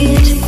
need